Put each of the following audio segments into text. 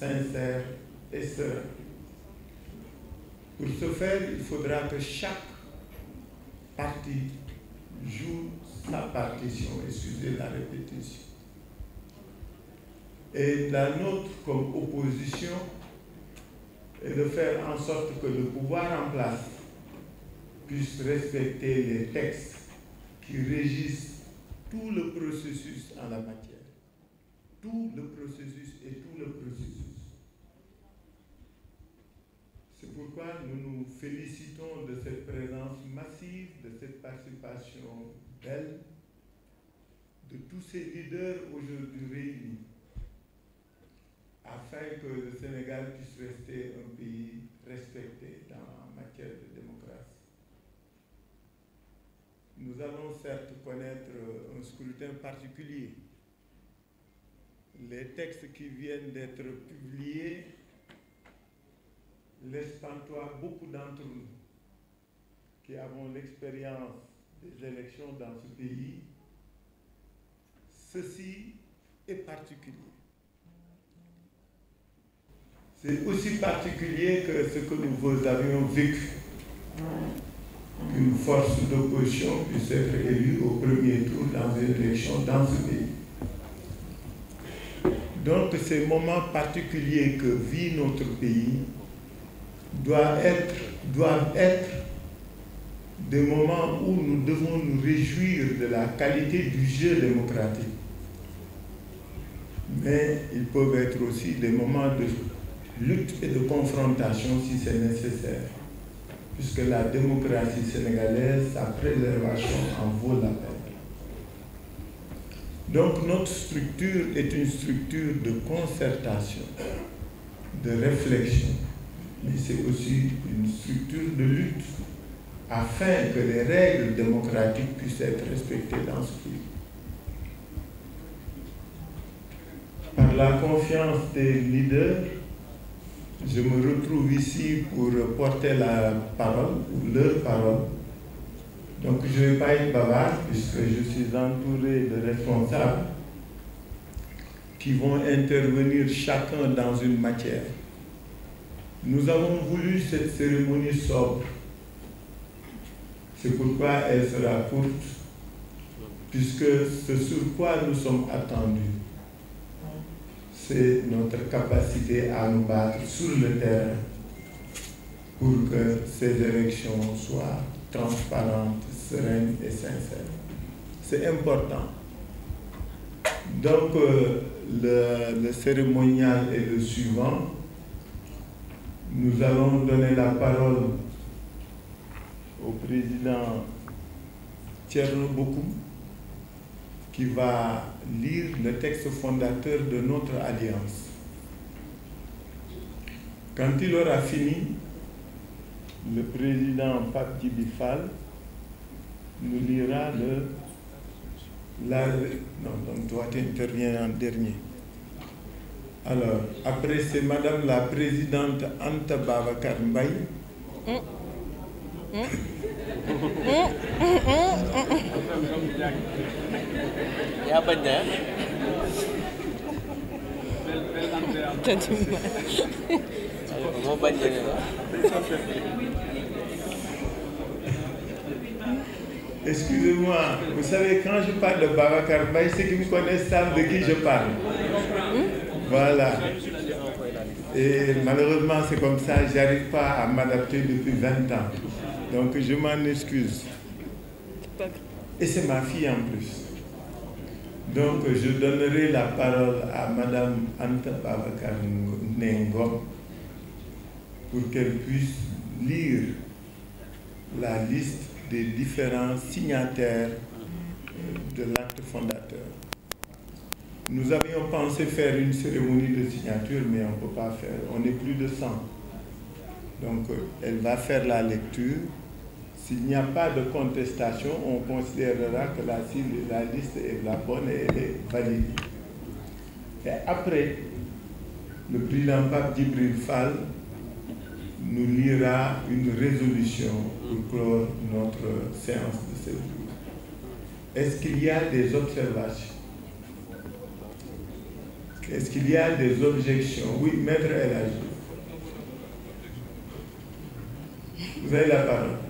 sincère et serein. Pour ce faire, il faudra que chaque partie joue sa partition, excusez la répétition. Et la nôtre comme opposition est de faire en sorte que le pouvoir en place puisse respecter les textes qui régissent tout le processus en la matière. Tout le processus et tout le processus. C'est pourquoi nous nous félicitons de cette présence de cette participation belle, de tous ces leaders aujourd'hui réunis, afin que le Sénégal puisse rester un pays respecté en matière de démocratie. Nous allons certes connaître un scrutin particulier. Les textes qui viennent d'être publiés laissent pantois beaucoup d'entre nous qui avons l'expérience des élections dans ce pays. Ceci est particulier. C'est aussi particulier que ce que nous avions vécu. Qu'une force d'opposition puisse être élue au premier tour dans une élection dans ce pays. Donc ces moments particuliers que vit notre pays être, doivent être des moments où nous devons nous réjouir de la qualité du jeu démocratique. Mais ils peuvent être aussi des moments de lutte et de confrontation si c'est nécessaire, puisque la démocratie sénégalaise, sa préservation en vaut la peine. Donc notre structure est une structure de concertation, de réflexion, mais c'est aussi une structure de lutte afin que les règles démocratiques puissent être respectées dans ce pays. Par la confiance des leaders, je me retrouve ici pour porter la parole, ou leur parole. Donc je ne vais pas être bavard puisque je suis entouré de responsables qui vont intervenir chacun dans une matière. Nous avons voulu cette cérémonie sobre. C'est pourquoi elle sera courte, puisque ce sur quoi nous sommes attendus, c'est notre capacité à nous battre sur le terrain pour que ces élections soient transparentes, sereines et sincères. C'est important. Donc, euh, le, le cérémonial est le suivant. Nous allons donner la parole au président Thierno qui va lire le texte fondateur de notre alliance. Quand il aura fini, le président Pape Djibifal nous lira le... Non, donc toi tu interviens en dernier. Alors, après c'est Madame la Présidente Anta Babakar Mbaye. Excusez-moi, vous savez, quand je parle de Babacar ceux qui me connaissent savent de qui je parle. Voilà. Et malheureusement, c'est comme ça, j'arrive pas à m'adapter depuis 20 ans. Donc je m'en excuse. Et c'est ma fille en plus. Donc je donnerai la parole à Madame Anta Nengo pour qu'elle puisse lire la liste des différents signataires de l'acte fondateur. Nous avions pensé faire une cérémonie de signature, mais on ne peut pas faire. On est plus de 100. Donc, elle va faire la lecture. S'il n'y a pas de contestation, on considérera que la, liste est la bonne et elle est validée. Et après, le président Pape Djibril Fall nous lira une résolution pour clore notre séance de ce jour. Est-ce qu'il y a des observations? Est-ce qu'il y a des objections? Oui, Maître Elage. Vous avez la parole.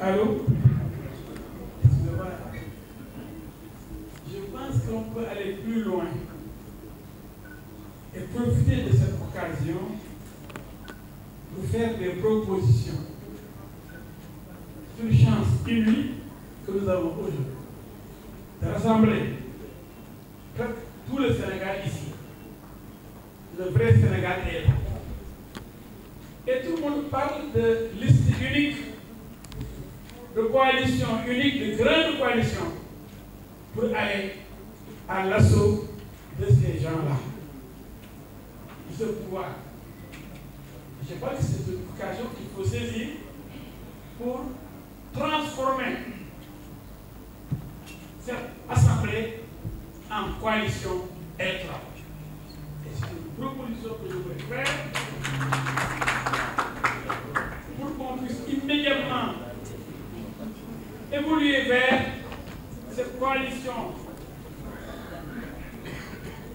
Allô? Je pense qu'on peut aller plus loin et profiter de cette occasion pour faire des propositions. C'est une chance unique que nous avons aujourd'hui de rassembler tout le Sénégal ici. Le vrai Sénégal là. Et tout le monde parle de liste unique, de coalition unique, de grande coalition, pour aller à l'assaut de ces gens-là. Ce pouvoir. Je pense que c'est une occasion qu'il faut saisir pour transformer cette assemblée en coalition électorale. Et c'est une proposition que je voulais faire pour qu'on puisse immédiatement évoluer vers cette coalition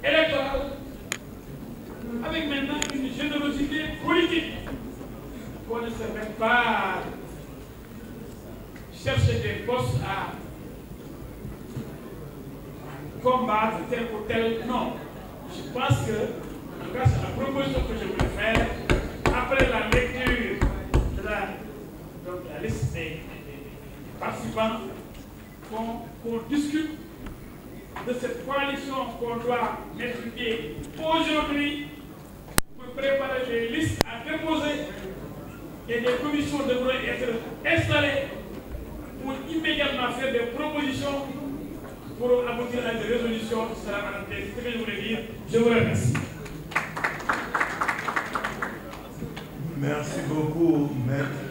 électorale avec maintenant une générosité politique. Qu'on ne se mette pas chercher des postes à combattre tel ou tel. Non. Je pense que, cas, c'est la proposition que je voulais faire après la lecture de la, la liste des participants, qu'on discute de cette coalition qu'on doit mettre pied aujourd'hui pour préparer les listes à déposer et des commissions devraient être installées pour immédiatement faire des propositions pour aboutir à des résolutions. Ce sera Madame Tess, ce que je voulais dire. Je vous remercie. Merci beaucoup, Maître